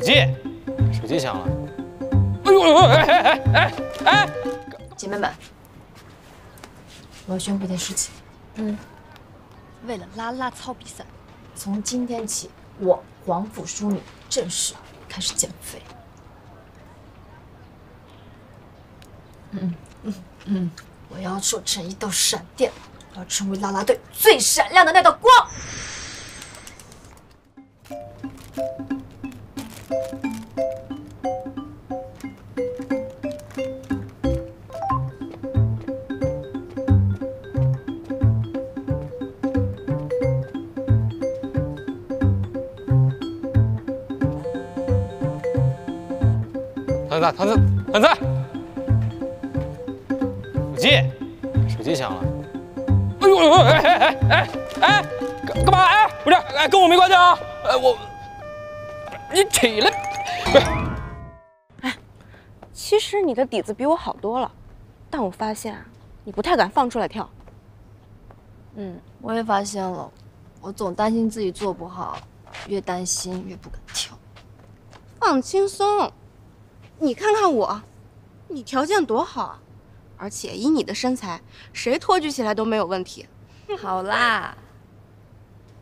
手机，手机响了。哎呦哎哎哎哎哎！姐妹们，我要宣布一件事情。嗯，为了拉拉操比赛，从今天起，我黄甫淑女正式开始减肥。嗯嗯嗯，我要做成一道闪电，我要成为拉拉队最闪亮的那道光。唐子，唐子，唐子，手机，手机响了。哎呦哎哎哎哎哎！干干嘛？哎，不是，哎，跟我没关系啊。哎，我，你起来。哎其实你的底子比我好多了，但我发现啊，你不太敢放出来跳。嗯，我也发现了，我总担心自己做不好，越担心越不敢跳。放轻松，你看看我，你条件多好啊，而且以你的身材，谁托举起来都没有问题。好啦，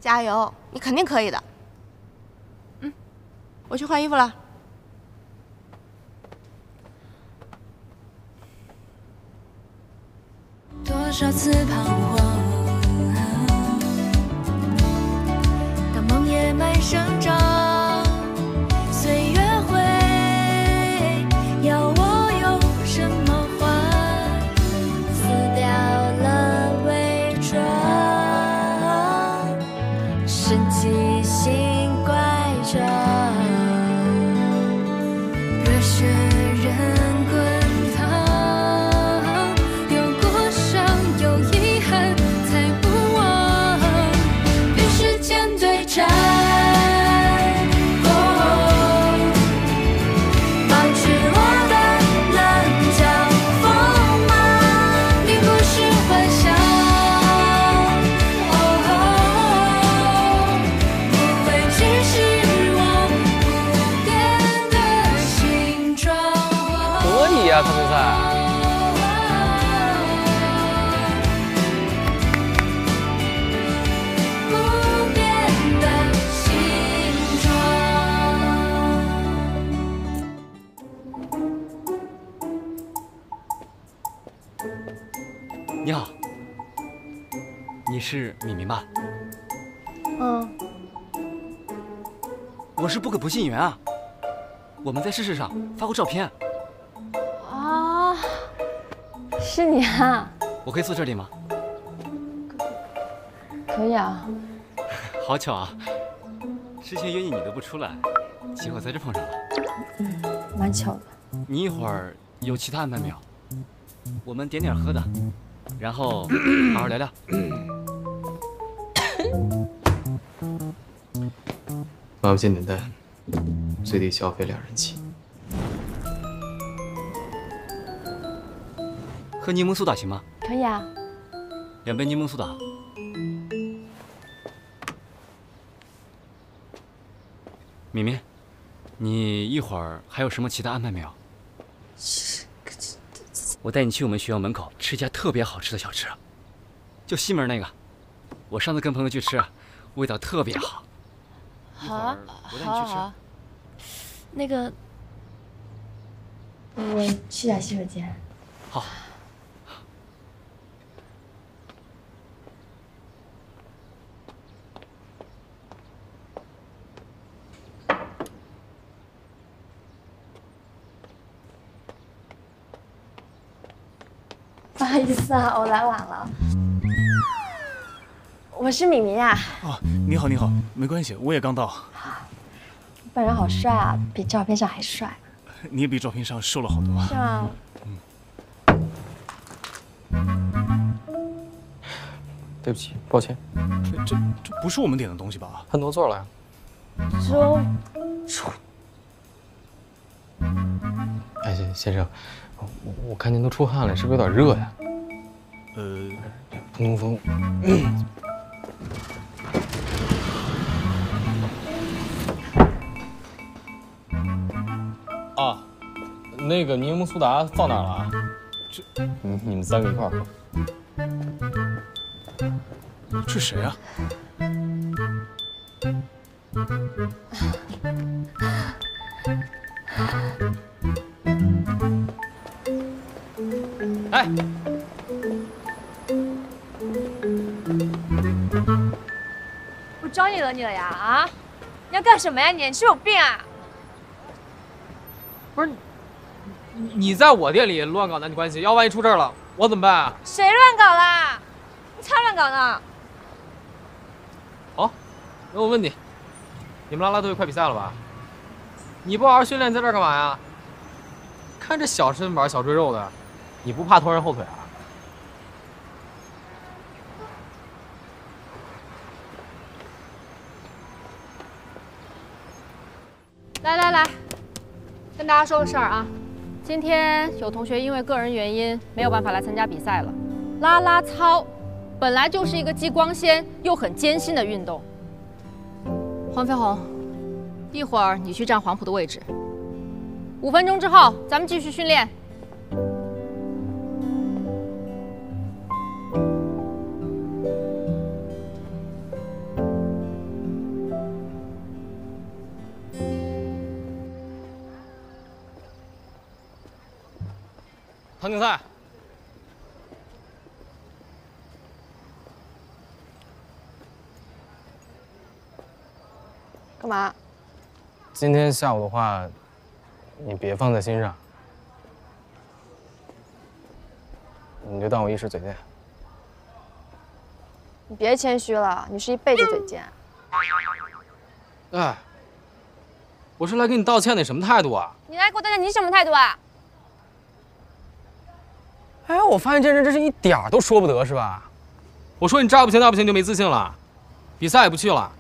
加油，你肯定可以的。嗯，我去换衣服了。多少次彷徨，当梦野蛮生长，雪人归是敏敏吧？嗯，我是 book 不信缘啊。我们在事实上发过照片，啊，是你啊，我可以坐这里吗？可以啊。好巧啊！之前约你你都不出来，结果在这碰上了。嗯蛮巧的。你一会儿有其他安排没有？我们点点喝的，然后好好聊聊。麻不简简单，最低消费两人起。喝柠檬苏打行吗？可以啊。两杯柠檬苏打。敏敏，你一会儿还有什么其他安排没有？我带你去我们学校门口吃一家特别好吃的小吃，就西门那个。我上次跟朋友去吃，味道特别好。一会儿我带你去吃。那个，我去下洗手间。好。不好意思啊，我来晚了。我是敏敏啊，哦，你好，你好，没关系，我也刚到。本人好帅啊，比照片上还帅。你也比照片上瘦了好多。是吗？嗯对不起，抱歉，这这不是我们点的东西吧？他挪座了呀。周，哎，先先生，我我看您都出汗了，是不是有点热呀？呃，通通风。啊，那个柠檬苏打放哪儿了啊？这，你你们三个一块儿喝。这谁啊？哎，我招你惹你了呀？啊？你要干什么呀你？你是有病啊？不是，你你在我店里乱搞男女关系，要万一出事儿了，我怎么办啊？谁乱搞啦？你才乱搞呢！好，那我问你，你们啦啦队快比赛了吧？你不好好训练，在这儿干嘛呀？看这小身板、小赘肉的，你不怕拖人后腿啊？来来来，跟大家说个事儿啊，今天有同学因为个人原因没有办法来参加比赛了。啦啦操本来就是一个既光鲜又很艰辛的运动。黄飞鸿，一会儿你去站黄埔的位置，五分钟之后咱们继续训练。唐景赛，干嘛？今天下午的话，你别放在心上，你就当我一时嘴贱。你别谦虚了，你是一辈子嘴贱。哎，我是来给你道歉的，什么态度啊？你来给我道歉，你什么态度啊？哎，我发现这人真是一点儿都说不得，是吧？我说你这儿不行那不行就没自信了，比赛也不去了，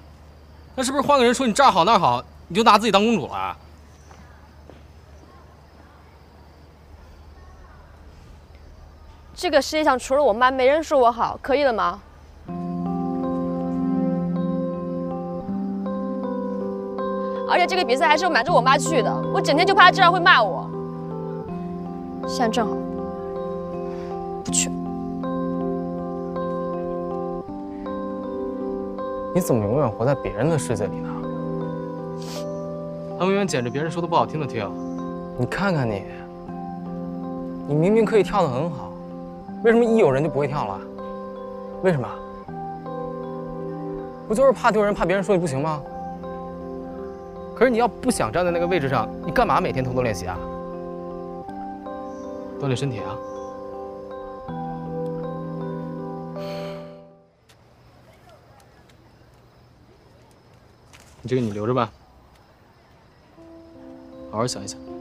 那是不是换个人说你这儿好那儿好，你就拿自己当公主了？这个世界上除了我妈，没人说我好，可以了吗？而且这个比赛还是我瞒着我妈去的，我整天就怕她知道会骂我。现在正好，不去。你怎么永远活在别人的世界里呢？他们永远捡着别人说的不好听的听。你看看你，你明明可以跳得很好，为什么一有人就不会跳了？为什么？不就是怕丢人，怕别人说你不行吗？可是你要不想站在那个位置上，你干嘛每天偷偷练习啊？锻炼身体啊。你这个你留着吧，好好想一想。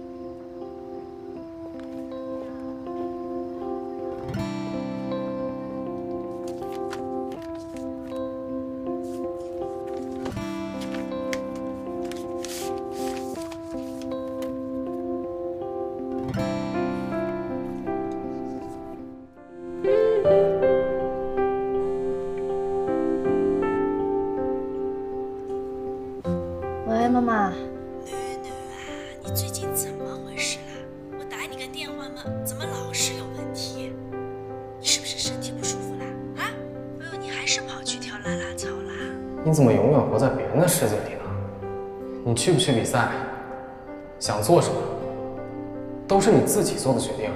喂，妈妈。女女啊，你最近怎么回事啦？我打你个电话嘛，怎么老是有问题？你是不是身体不舒服啦？啊？哎呦，你还是跑去跳啦啦操啦？你怎么永远活在别人的世界里呢？你去不去比赛，想做什么，都是你自己做的决定。